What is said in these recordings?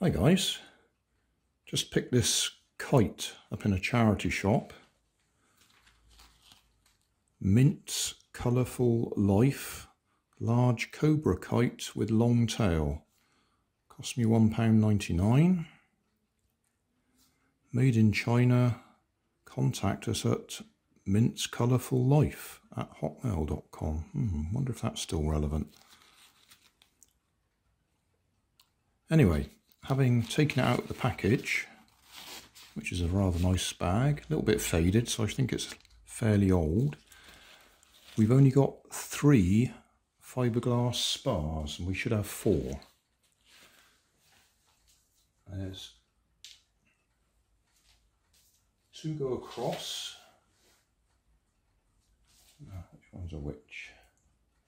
Hi guys, just picked this kite up in a charity shop. Mint's Colourful Life Large Cobra Kite with Long Tail. Cost me £1.99. Made in China. Contact us at Mint's Colourful Life at hotmail.com. Hmm, wonder if that's still relevant. Anyway, having taken it out of the package, which is a rather nice bag, a little bit faded, so I think it's fairly old. We've only got three fiberglass spars, and we should have four. There's two go across. Oh, which one's a which?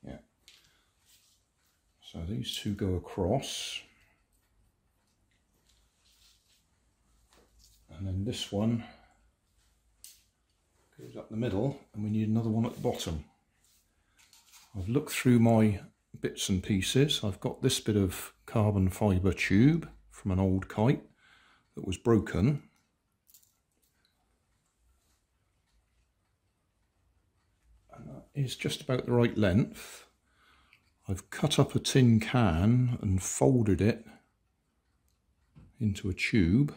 Yeah. So these two go across. And then this one goes up the middle and we need another one at the bottom. I've looked through my bits and pieces. I've got this bit of carbon fibre tube from an old kite that was broken. And that is just about the right length. I've cut up a tin can and folded it into a tube.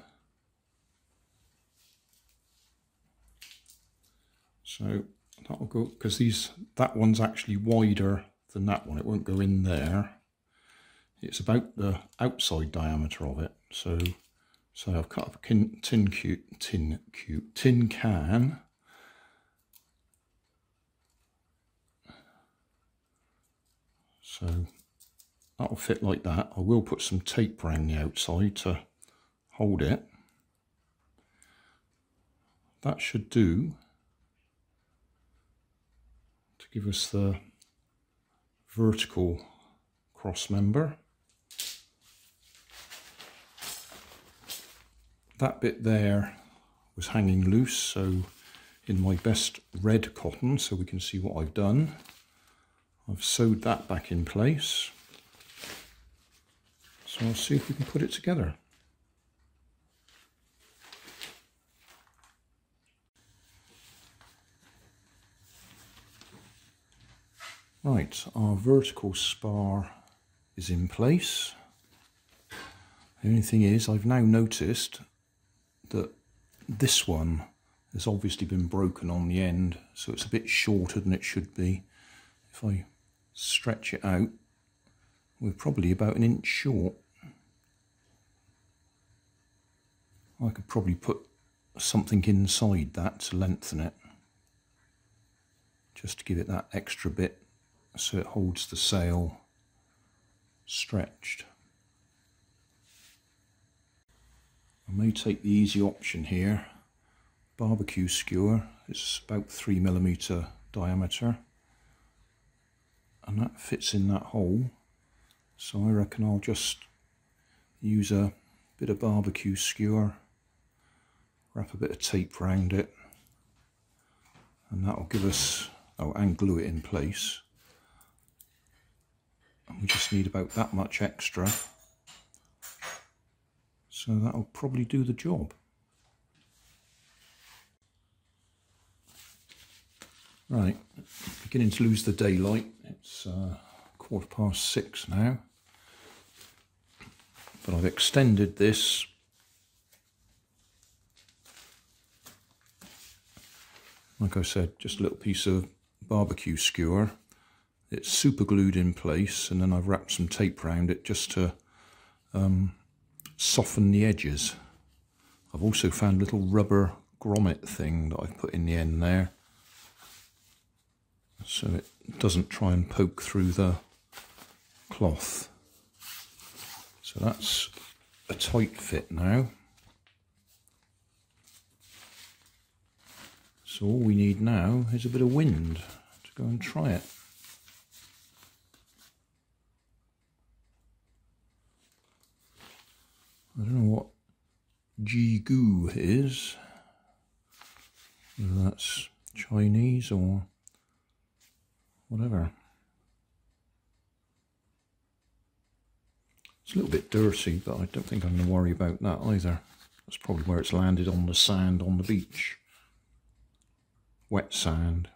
So that will go, because these that one's actually wider than that one. It won't go in there. It's about the outside diameter of it. So so I've cut up a tin, tin cube, tin cube, tin can. So that'll fit like that. I will put some tape around the outside to hold it. That should do give us the vertical cross member. That bit there was hanging loose, so in my best red cotton, so we can see what I've done. I've sewed that back in place. So I'll see if we can put it together. Right, our vertical spar is in place. The only thing is, I've now noticed that this one has obviously been broken on the end, so it's a bit shorter than it should be. If I stretch it out, we're probably about an inch short. I could probably put something inside that to lengthen it, just to give it that extra bit so it holds the sail stretched. I may take the easy option here. Barbecue skewer, it's about three millimeter diameter and that fits in that hole. So I reckon I'll just use a bit of barbecue skewer, wrap a bit of tape around it and that'll give us, oh and glue it in place we just need about that much extra. So that'll probably do the job. Right beginning to lose the daylight. It's uh, quarter past six now. But I've extended this. Like I said just a little piece of barbecue skewer it's super glued in place and then I've wrapped some tape around it just to um, soften the edges. I've also found a little rubber grommet thing that I've put in the end there so it doesn't try and poke through the cloth. So that's a tight fit now. So all we need now is a bit of wind to go and try it. I don't know what Jigu is, whether that's Chinese or whatever. It's a little bit dirty, but I don't think I'm going to worry about that either. That's probably where it's landed on the sand on the beach. Wet sand.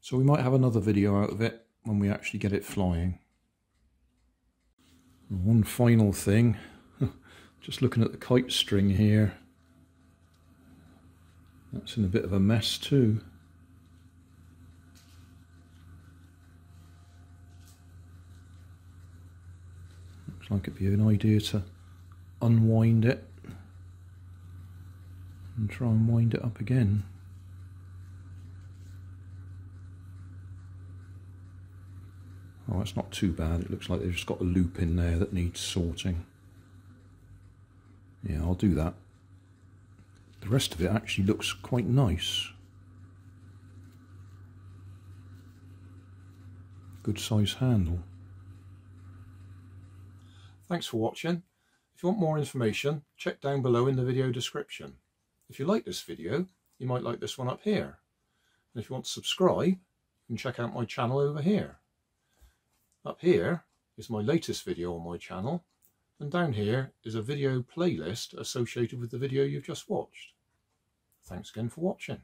So we might have another video out of it when we actually get it flying. One final thing, just looking at the kite string here. That's in a bit of a mess too. Looks like it'd be an idea to unwind it and try and wind it up again. Oh, it's not too bad. It looks like they've just got a loop in there that needs sorting. Yeah, I'll do that. The rest of it actually looks quite nice. Good size handle. Thanks for watching. If you want more information, check down below in the video description. If you like this video, you might like this one up here. And if you want to subscribe, you can check out my channel over here. Up here is my latest video on my channel and down here is a video playlist associated with the video you've just watched. Thanks again for watching.